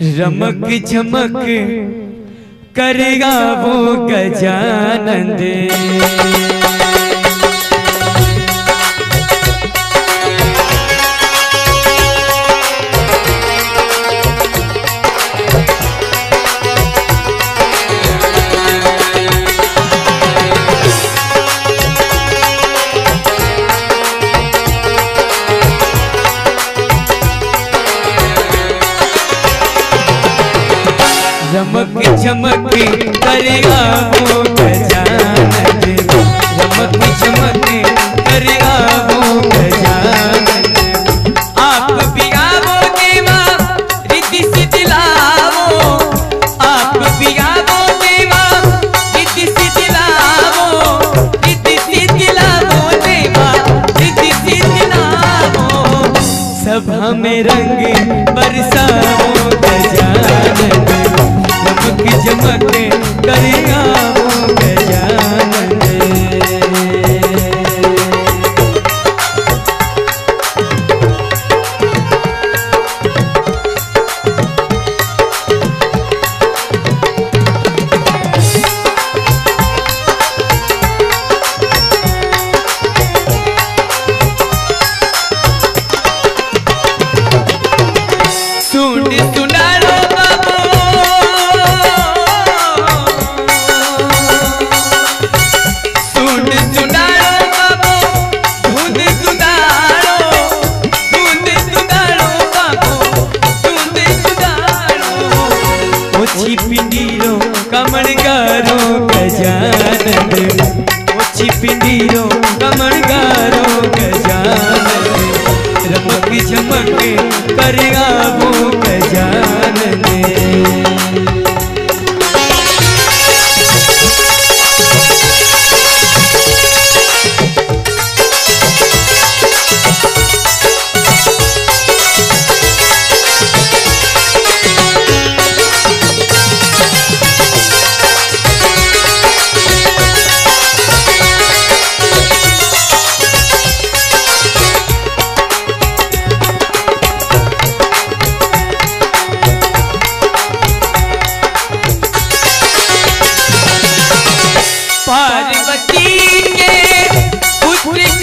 रमक झमक करेगा वो गजानंद चमक करेगा वो गजानंद रमक झमक करेगा वो गजानंद आप भी आवो देवा, रिद्धि सिद्धि लावो आप भी आवो देवा, रिद्धि सिद्धि लावो रिद्धि सिद्धि लावो देवा, रिद्धि सिद्धि लावो सब हमें रंग बरसाओ गजानंद चमक चमक कमणगारो पिंडी रो पिंडीरो कमणगारो गजानन। रमक झमक करेगा वो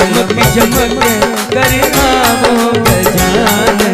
जमक झमक कर हो गजान